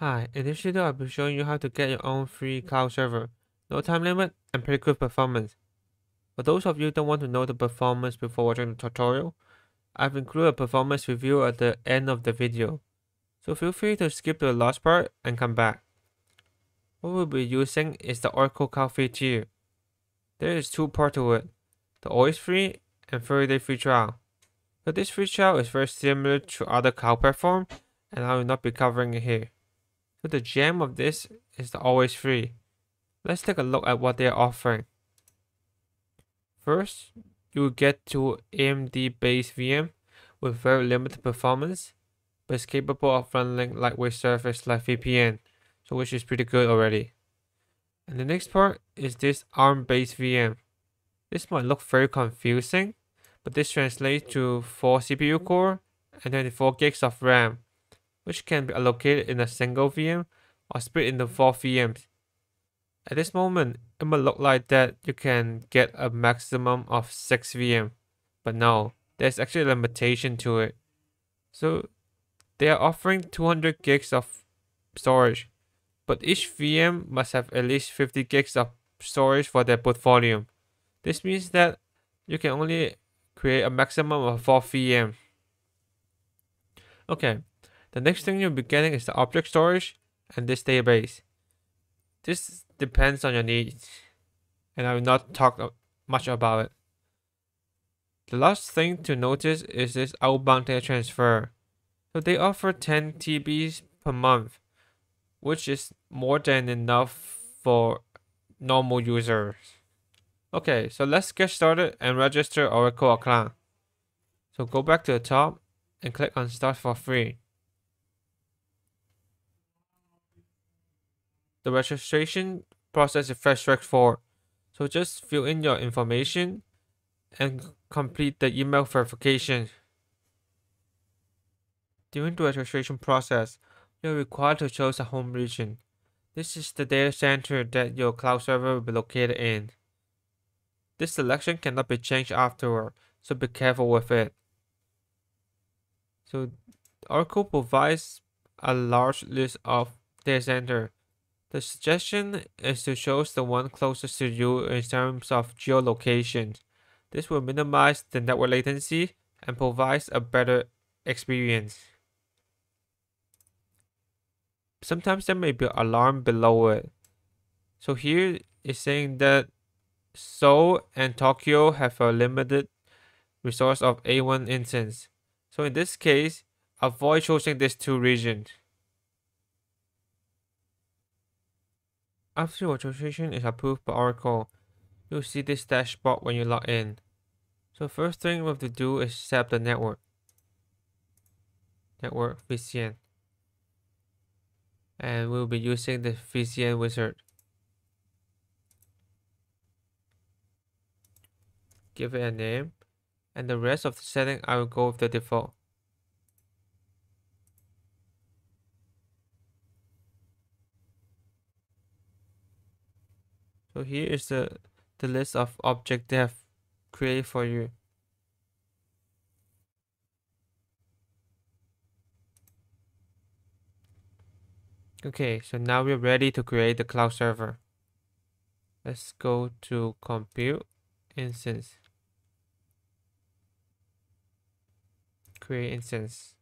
Hi, in this video I'll be showing you how to get your own free cloud server. No time limit and pretty good performance. For those of you who don't want to know the performance before watching the tutorial, I've included a performance review at the end of the video. So feel free to skip to the last part and come back. What we'll be using is the Oracle Cloud Free tier. There is two parts to it, the always free and 30 day free trial. But this free trial is very similar to other cloud platforms and I will not be covering it here. So the gem of this is the always free. Let's take a look at what they are offering. First, you will get two AMD based VM with very limited performance, but it's capable of running lightweight service like VPN, so which is pretty good already. And the next part is this ARM based VM. This might look very confusing, but this translates to 4 CPU core and 24 gigs of RAM which can be allocated in a single VM or split into four VMs. At this moment, it might look like that you can get a maximum of 6 VM, but no, there's actually a limitation to it. So they are offering 200 gigs of storage, but each VM must have at least 50 gigs of storage for their boot volume. This means that you can only create a maximum of 4 VM. Okay, the next thing you'll be getting is the object storage and this database. This depends on your needs, and I will not talk much about it. The last thing to notice is this outbound data transfer. So they offer 10 TBs per month, which is more than enough for normal users. Okay, so let's get started and register Oracle account. So go back to the top and click on start for free. The registration process is very straightforward. So just fill in your information and complete the email verification. During the registration process, you're required to choose a home region. This is the data center that your cloud server will be located in. This selection cannot be changed afterward, so be careful with it. So Oracle provides a large list of data center the suggestion is to choose the one closest to you in terms of geolocation. This will minimize the network latency and provides a better experience. Sometimes there may be alarm below it. So here is saying that Seoul and Tokyo have a limited resource of A1 instance. So in this case, avoid choosing these two regions. After your registration is approved by Oracle, you'll see this dashboard when you log in. So first thing we have to do is set up the network. Network VCN. And we'll be using the VCN wizard. Give it a name. And the rest of the setting I will go with the default. So here is the, the list of objects they have created for you. Okay, so now we're ready to create the cloud server. Let's go to compute instance. Create instance.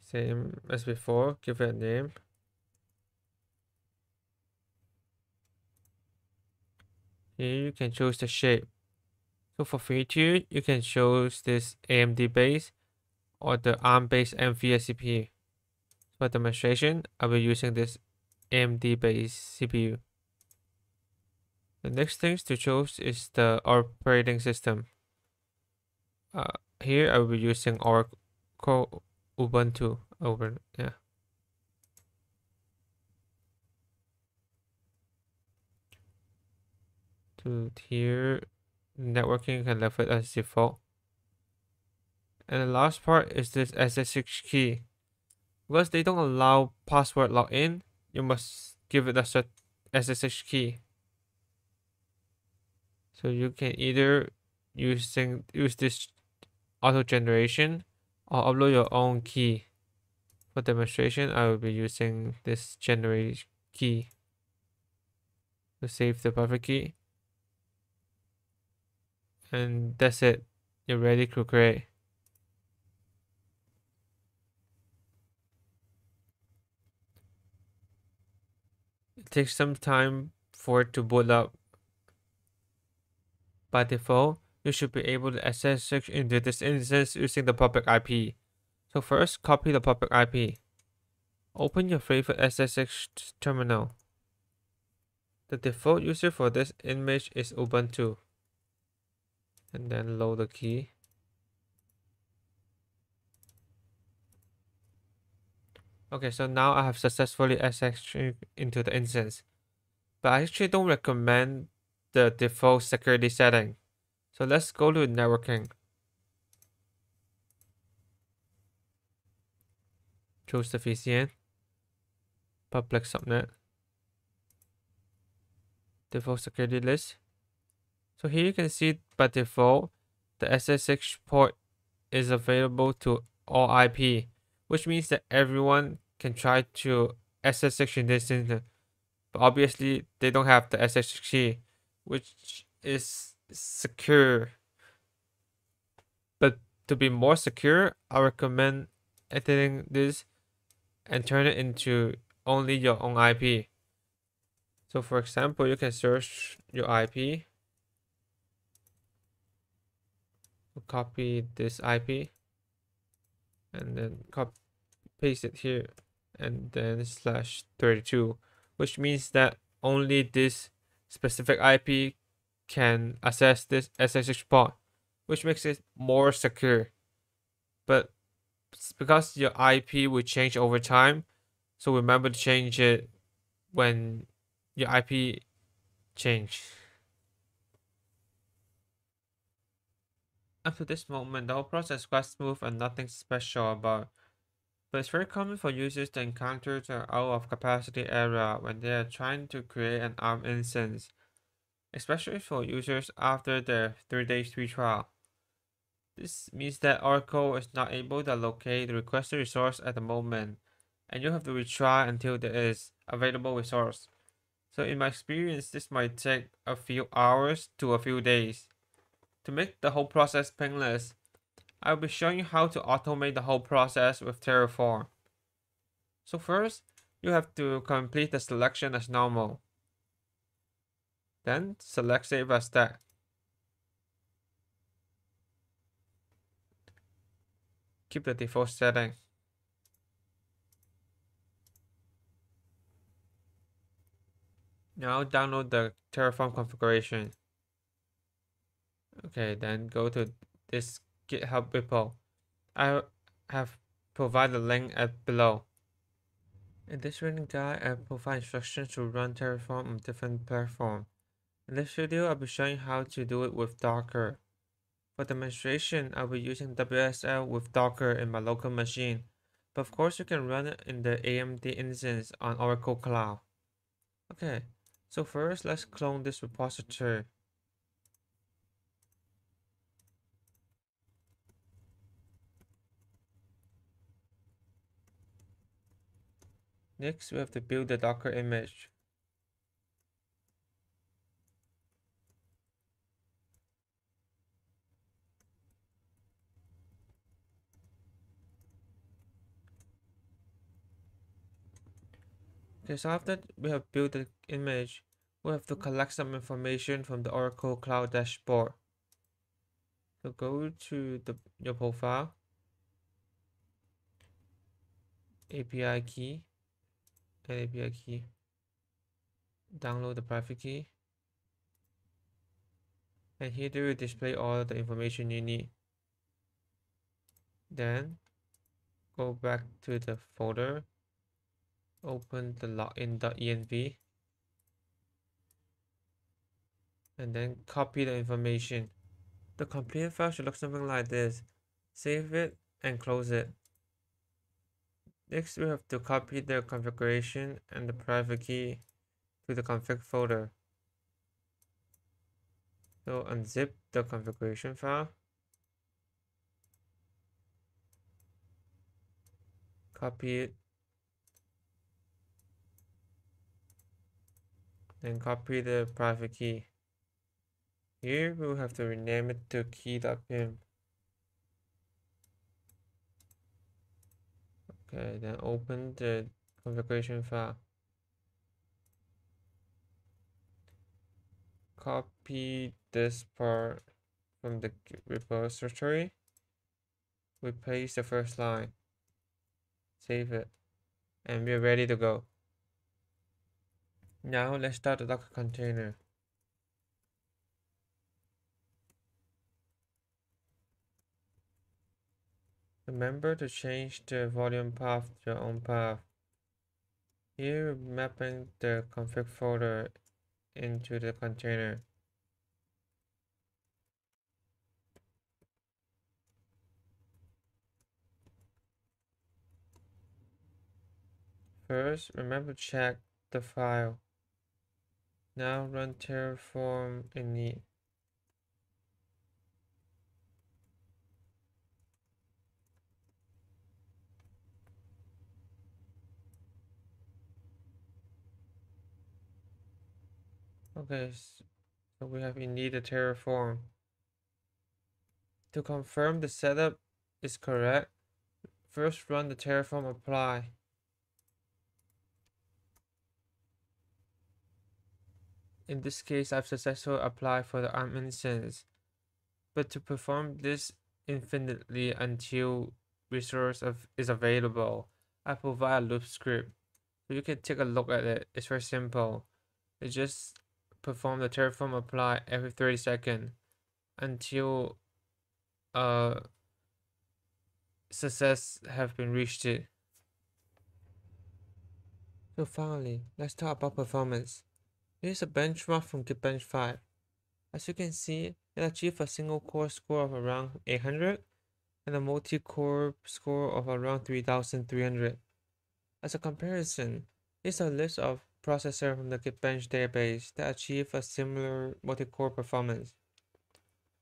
Same as before, give it a name. Here you can choose the shape. So for feature, you can choose this AMD base or the ARM based NVIDIA CPU. For demonstration, I'll be using this AMD based CPU. The next things to choose is the operating system. Uh, here I will be using Oracle Ubuntu. Over, yeah. To here networking can leave it as default. And the last part is this SSH key. Because they don't allow password login you must give it a SSH key. So you can either using use this auto generation or upload your own key. For demonstration, I will be using this generate key to save the private key. And that's it. You're ready to create. It takes some time for it to boot up. By default, you should be able to access SSH into this instance using the public IP. So first, copy the public IP. Open your favorite SSH terminal. The default user for this image is Ubuntu. And then load the key. Okay, so now I have successfully SSH into the instance. But I actually don't recommend the default security setting. So let's go to networking. Choose the VCN, public subnet, default security list. So here you can see by default, the SSH port is available to all IP, which means that everyone can try to SSH in this instance. But obviously, they don't have the SSH key, which is secure. But to be more secure, I recommend editing this and turn it into only your own IP. So for example, you can search your IP. Copy this IP and then copy paste it here and then slash 32 which means that only this specific IP can access this SSH port, which makes it more secure. But because your IP will change over time, so remember to change it when your IP change. Up to this moment, the whole process is quite smooth and nothing special about but it's very common for users to encounter the out of capacity error when they are trying to create an ARM instance especially for users after their 3-day free trial. This means that Oracle is not able to locate the requested resource at the moment, and you have to retry until there is available resource. So in my experience, this might take a few hours to a few days. To make the whole process painless, I will be showing you how to automate the whole process with Terraform. So first, you have to complete the selection as normal. Then select Save as Stack. Keep the default setting. Now download the Terraform configuration. Okay, then go to this GitHub repo. I have provided a link at below. In this training guide, I provide instructions to run Terraform on different platforms. In this video, I'll be showing how to do it with Docker. For demonstration, I'll be using WSL with Docker in my local machine, but of course you can run it in the AMD instance on Oracle Cloud. Okay, so first let's clone this repository. Next, we have to build the Docker image. Okay, so after we have built the image, we have to collect some information from the Oracle Cloud dashboard. So go to the your profile, API key, API key, download the private key, and here they will display all the information you need. Then go back to the folder open the login.env and then copy the information. The completed file should look something like this. Save it and close it. Next, we have to copy the configuration and the private key to the config folder. So unzip the configuration file. copy it and copy the private key. Here we will have to rename it to key.pem. Okay, then open the configuration file. Copy this part from the repository. Replace the first line. Save it. And we're ready to go. Now let's start the Docker container. Remember to change the volume path to your own path. Here, mapping the config folder into the container. First, remember to check the file. Now run terraform init. Okay, so we have indeed a terraform. To confirm the setup is correct, first run the terraform apply. In this case, I've successfully applied for the ARM instance. But to perform this infinitely until resource of, is available, I provide a loop script. You can take a look at it. It's very simple. It's just perform the Terraform apply every 30 seconds until uh, success have been reached. So finally, let's talk about performance. Here's a benchmark from Geekbench 5. As you can see, it achieved a single core score of around 800 and a multi-core score of around 3300. As a comparison, here's a list of processor from the Geekbench database that achieve a similar multi-core performance.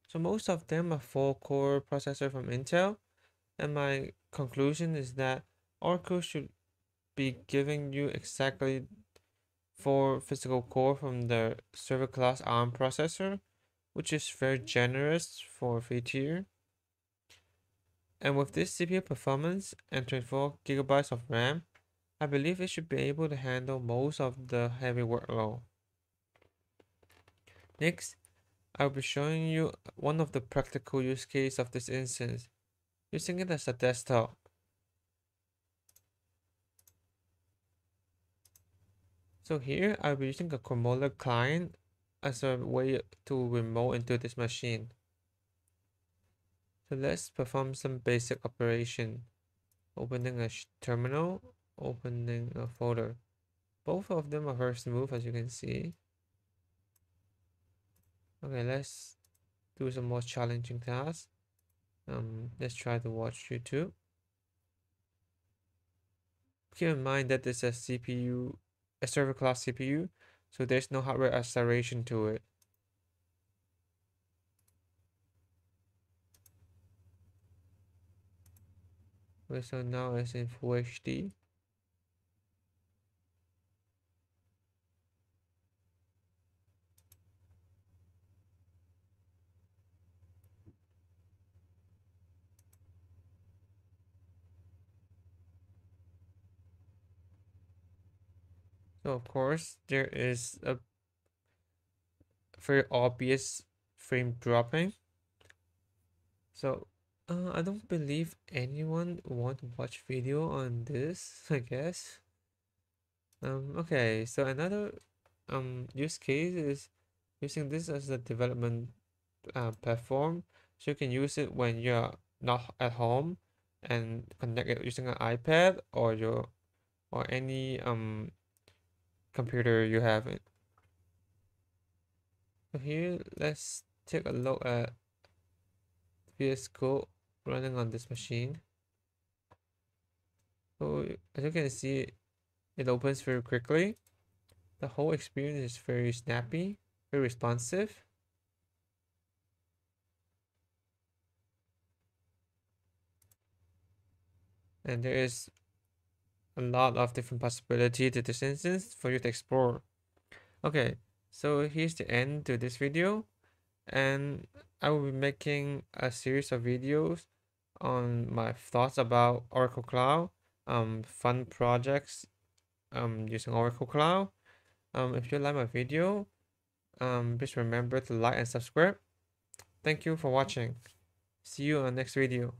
So most of them are 4-core processor from Intel, and my conclusion is that Oracle should be giving you exactly 4 physical core from the server class ARM processor, which is very generous for 3 tier. And with this CPU performance and 24 gigabytes of RAM, I believe it should be able to handle most of the heavy workload. Next, I'll be showing you one of the practical use case of this instance, using it as a desktop. So here I'll be using a Commodore client as a way to remote into this machine. So let's perform some basic operation. Opening a terminal opening a folder. Both of them are very smooth as you can see. Okay, let's do some more challenging tasks. Um, let's try to watch YouTube. Keep in mind that this is a CPU, a server class CPU, so there's no hardware acceleration to it. Okay, so now it's in Full HD. So of course there is a very obvious frame dropping. So uh, I don't believe anyone want to watch video on this, I guess. Um, okay, so another um use case is using this as a development uh, platform. So you can use it when you're not at home and connect it using an iPad or your or any um computer you have it. Here, let's take a look at VS Code running on this machine. So as you can see, it opens very quickly. The whole experience is very snappy, very responsive. And there is a lot of different possibility to instance for you to explore. Okay, so here's the end to this video and I will be making a series of videos on my thoughts about Oracle Cloud, um, fun projects um, using Oracle Cloud. Um, if you like my video, um, please remember to like and subscribe. Thank you for watching. See you on the next video.